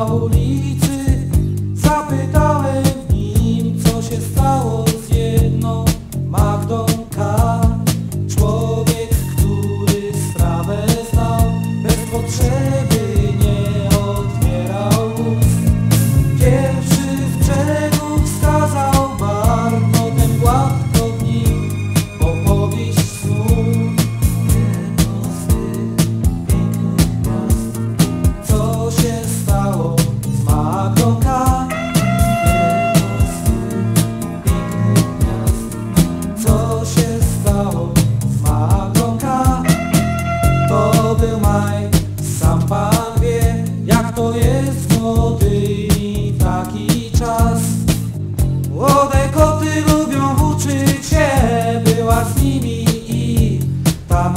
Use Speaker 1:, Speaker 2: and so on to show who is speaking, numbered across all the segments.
Speaker 1: out.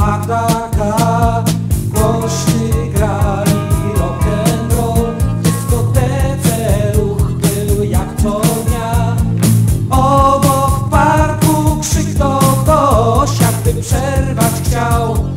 Speaker 1: Magdalena głośny grali rock'n'roll. Dyskotece ruch był jak co Obok parku krzyknął ktoś jakby przerwać chciał.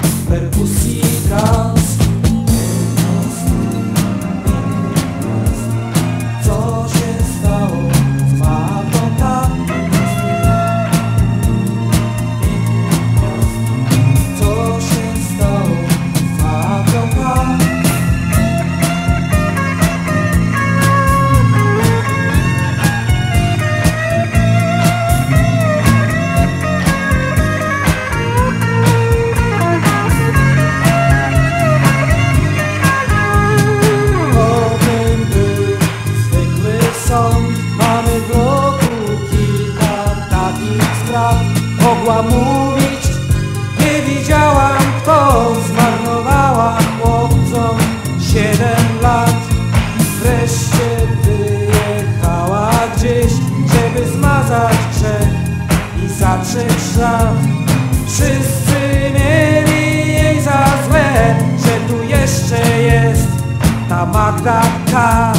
Speaker 1: Mogła mówić Nie widziałam kto zmarnowała chłopcom siedem lat Wreszcie wyjechała gdzieś, żeby zmazać grzech i zatrzeć szlak Wszyscy mieli jej za złe, że tu jeszcze jest ta Magda K.